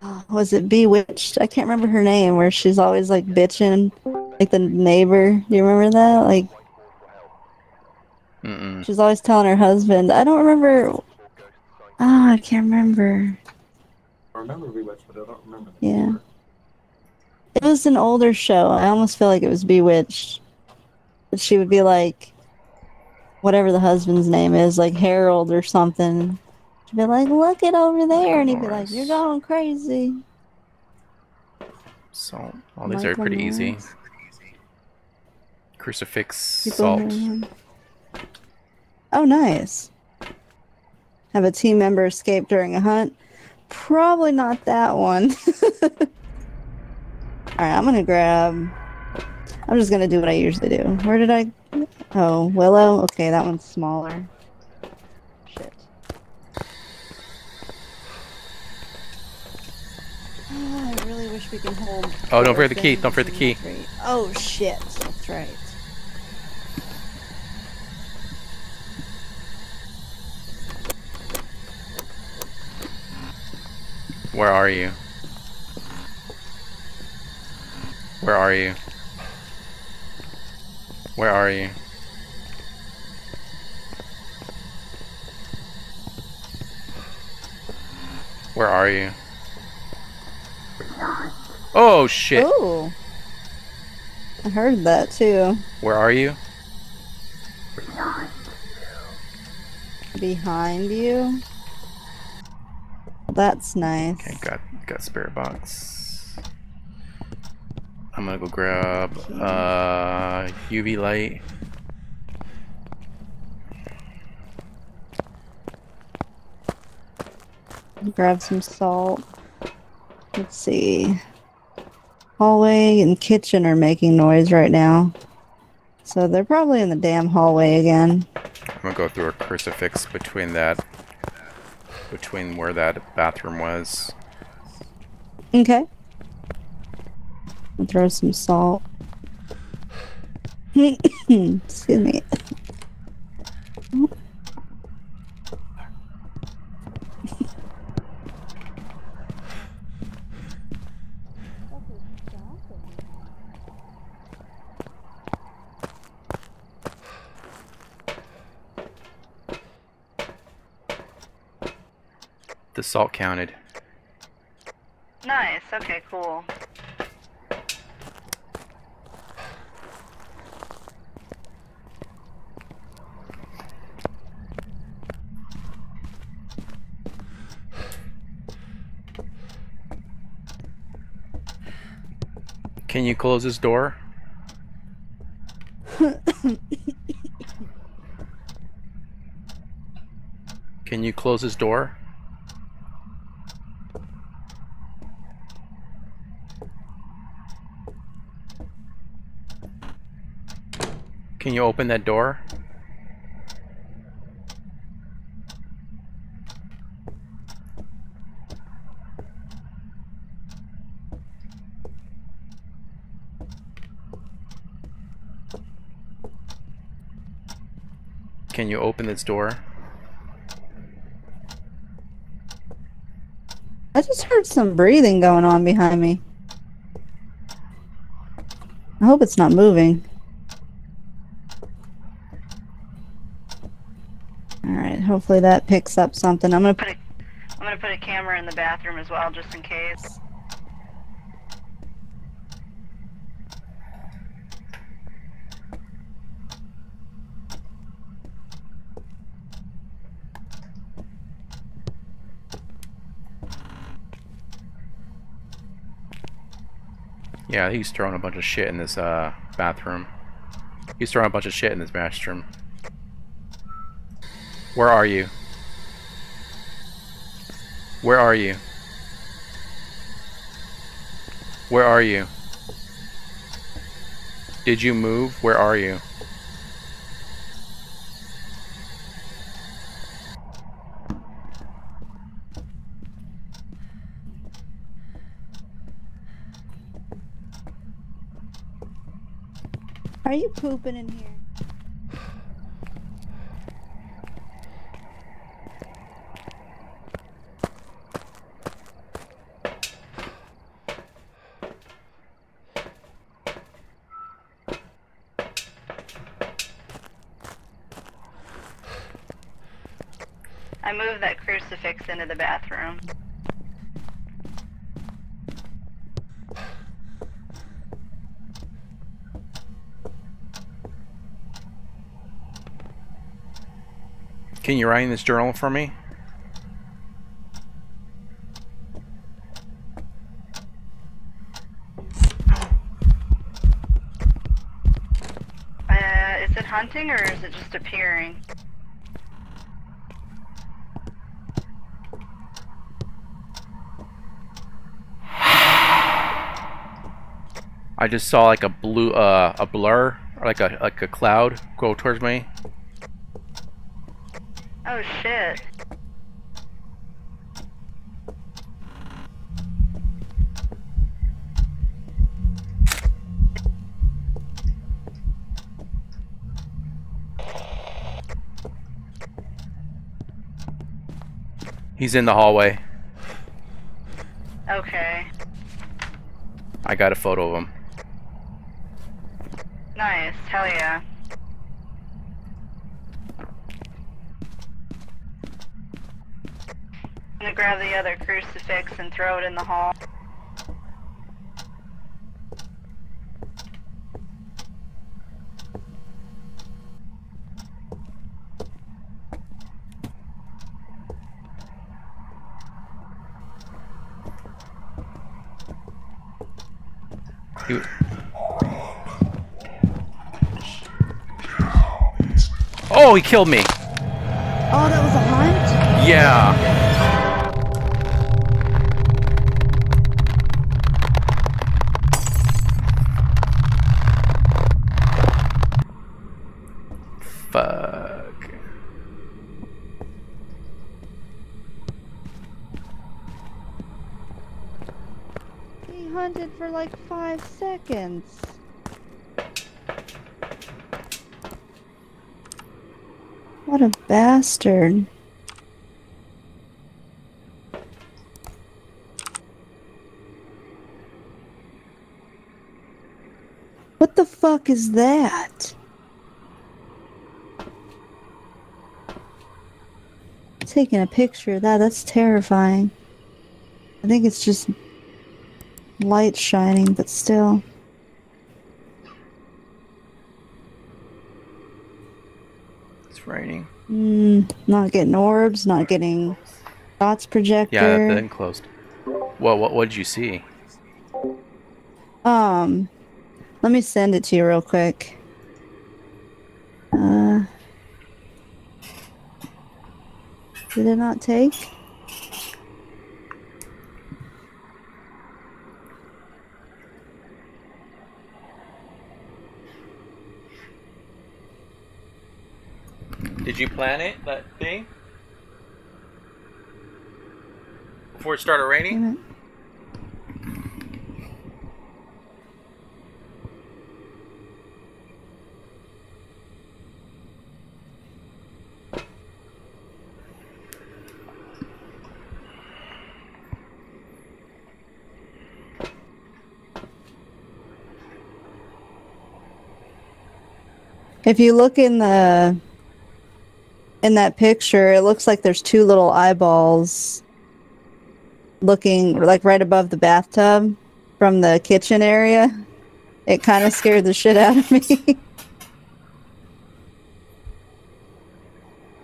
Uh, was it Bewitched? I can't remember her name. Where she's always like bitching, like the neighbor. Do you remember that? Like Mm-mm. she's always telling her husband. I don't remember. Oh, I can't remember. I remember Bewitched, but I don't remember. The Yeah. name. It was an older show. I almost feel like it was Bewitched. But she would be like, whatever the husband's name is, like Harold or something. She'd be like, "Look it over there," and he'd be like, "You're going crazy." So all these are Michael pretty easy. Crucifix, People salt. Oh, nice. Have a team member escape during a hunt? Probably not that one. All right, I'm gonna grab. I'm just gonna do what I usually do. Where did I? Oh, Willow. Okay, that one's smaller. Shit. Oh, I really wish we could hold. Oh, don't forget the key, don't forget the key. three. Oh shit! That's right. Where are you? Where are you? Where are you? Where are you? Oh shit! Oh. I heard that too. Where are you? Behind you. That's nice. Okay, got got spirit box. I'm gonna go grab uh UV light. Grab some salt. Let's see. Hallway and kitchen are making noise right now. So they're probably in the damn hallway again. I'm gonna go through a crucifix between that between where that bathroom was. Okay. Throw some salt. Excuse me. The salt counted. Nice. Okay, cool. Can you close this door? Can you close this door? Can you open that door? Can you open this door? I just heard some breathing going on behind me. I hope it's not moving. All right, hopefully that picks up something. I'm gonna put a, I'm gonna put a camera in the bathroom as well, just in case. Yeah, he's throwing a bunch of shit in this uh, bathroom. He's throwing a bunch of shit in this bathroom. Where are you? Where are you? Where are you? Did you move? Where are you? Are you pooping in here? I moved that crucifix into the bathroom. Can you write in this journal for me? Uh, is it hunting or is it just appearing? I just saw like a blue, uh, a blur, or like a like a cloud go towards me. Oh shit. He's in the hallway. Okay. I got a photo of him. Hell yeah. I'm gonna grab the other crucifix and throw it in the hall. He- Oh, he killed me. Oh, that was a hunt? Yeah. Fuck. He hunted for like five seconds. What a bastard. What the fuck is that? Taking a picture of that, that's terrifying. I think it's just light shining, but still. It's raining. Mm, not getting orbs, not getting dots projector. Yeah, that thing closed. Well, what what did you see? Um, let me send it to you real quick. Uh, did it not take? Did you plan it, that thing? Before it started raining? Damn it. If you look in the in that picture, it looks like there's two little eyeballs looking like right above the bathtub from the kitchen area. It kind of scared the shit out of me.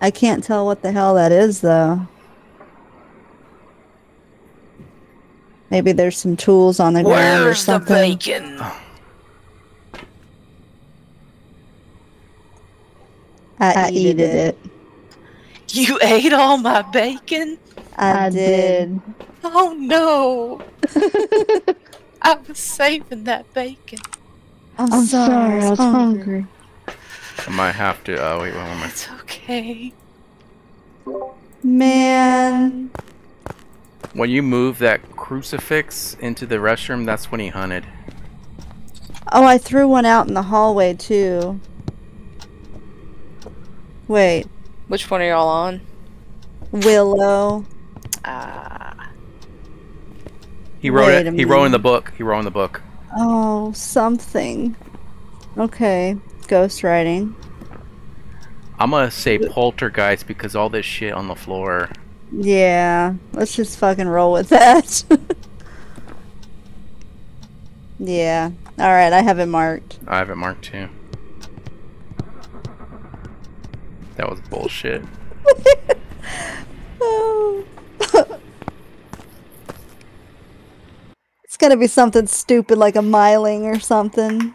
I can't tell what the hell that is though. Maybe there's some tools on the ground or Where's the something. bacon? I, I eated it. You ate all my bacon? I, did. Oh no! I was saving that bacon. I'm, I'm sorry, sorry, I was hungry. I might have to. Oh wait, one moment. It's okay. Man. When you move that crucifix into the restroom, that's when he hunted. Oh, I threw one out in the hallway too. Wait, Which one are y'all on? Willow. Ah. He wrote Wait it. a He wrote in the book. He wrote in the book. Oh, something. Okay, ghostwriting. I'm gonna say poltergeist because all this shit on the floor. Yeah, let's just fucking roll with that. yeah. All right, I have it marked. I have it marked too. That was bullshit. Oh. it's gonna be something stupid like a miling or something.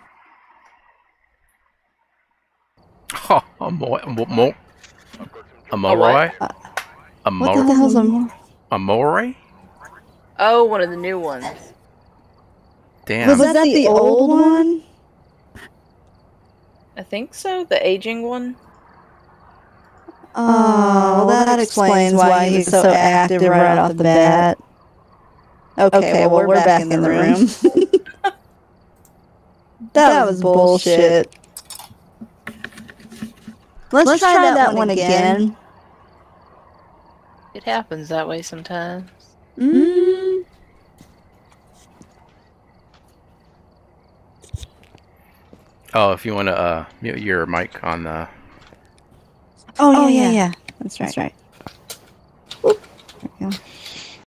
Oh, a mo, a mo, mo a A Moroi? what? What the hell's a mor- a Moroi? Oh, one of the new ones. Damn. Was that, the, old one? I think so. The aging one. Oh, well, that, explains why he was so active right off the bat. Okay, well, we're, back, in the room. that, was bullshit. Let's, try, that, one again. It happens that way sometimes. Mm. Oh, if you want to uh, mute your mic on the. Oh, yeah, oh, yeah, yeah, yeah. That's right. That's right. Oop. There we go.